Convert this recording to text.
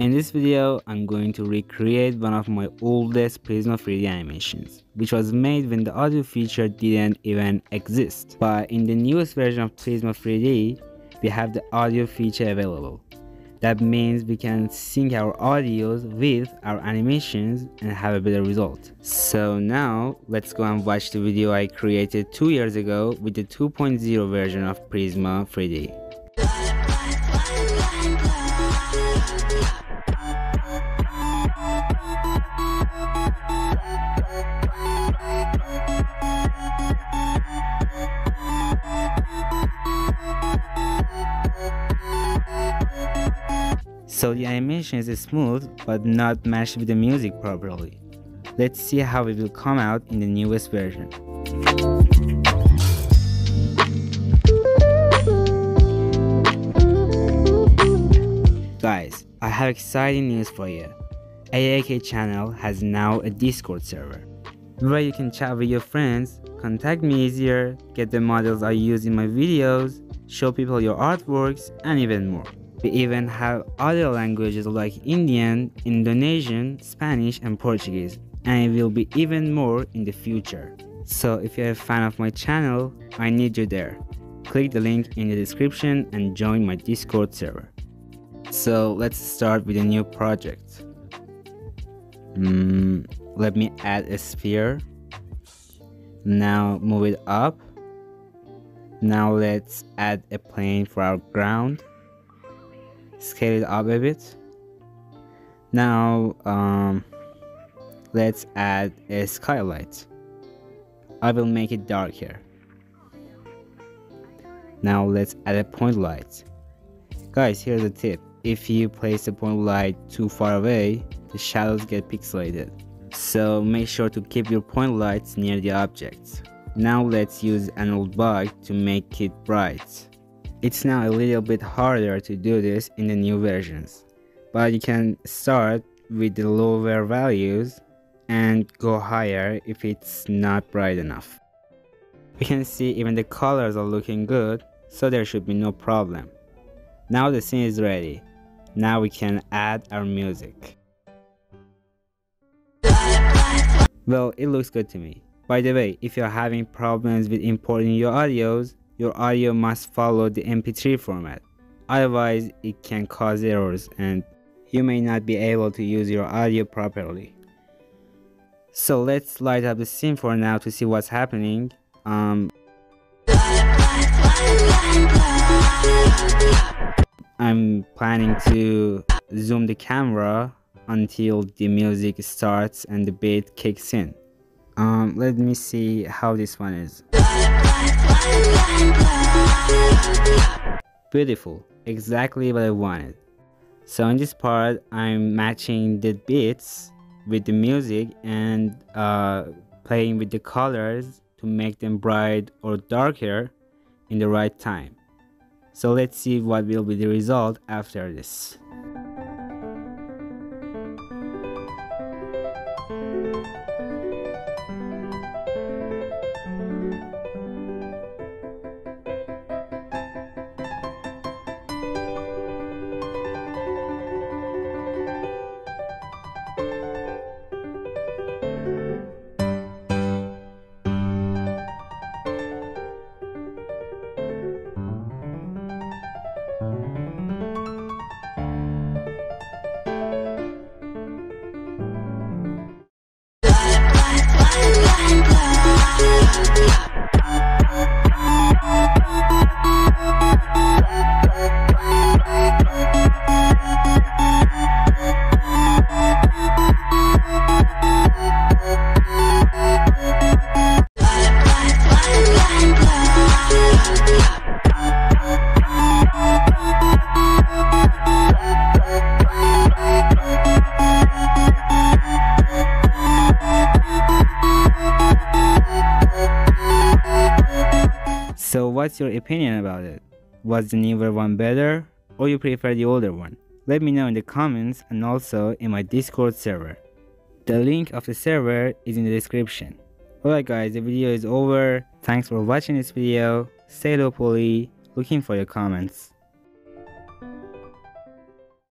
In this video, I'm going to recreate one of my oldest Prisma 3D animations, which was made when the audio feature didn't even exist. But in the newest version of Prisma 3D, we have the audio feature available. That means we can sync our audios with our animations and have a better result. So now, let's go and watch the video I created two years ago with the 2.0 version of Prisma 3D. So the animation is smooth but not matched with the music properly. Let's see how it will come out in the newest version. Guys, I have exciting news for you. AAK channel has now a Discord server where you can chat with your friends, contact me easier, get the models I use in my videos, show people your artworks, and even more. We even have other languages like Indian, Indonesian, Spanish and Portuguese and it will be even more in the future. So if you're a fan of my channel, I need you there. Click the link in the description and join my Discord server. So let's start with a new project. Mm, let me add a sphere. Now move it up. Now let's add a plane for our ground scale it up a bit now um, let's add a skylight. I will make it darker now let's add a point light. Guys here's a tip. If you place the point light too far away the shadows get pixelated. So make sure to keep your point lights near the objects. Now let's use an old bug to make it bright it's now a little bit harder to do this in the new versions, but you can start with the lower values and go higher if it's not bright enough. We can see even the colors are looking good, so there should be no problem. Now the scene is ready. Now we can add our music. Well, it looks good to me. By the way, if you're having problems with importing your audios, your audio must follow the mp3 format. Otherwise it can cause errors and you may not be able to use your audio properly. So let's light up the scene for now to see what's happening. Um, I'm planning to zoom the camera until the music starts and the beat kicks in. Um, let me see how this one is Beautiful, exactly what I wanted. So in this part, I'm matching the beats with the music and uh, playing with the colors to make them bright or darker in the right time. So let's see what will be the result after this. So what's your opinion about it? Was the newer one better or you prefer the older one? Let me know in the comments and also in my Discord server. The link of the server is in the description. Alright guys, the video is over. Thanks for watching this video. Stay low poly. Looking for your comments.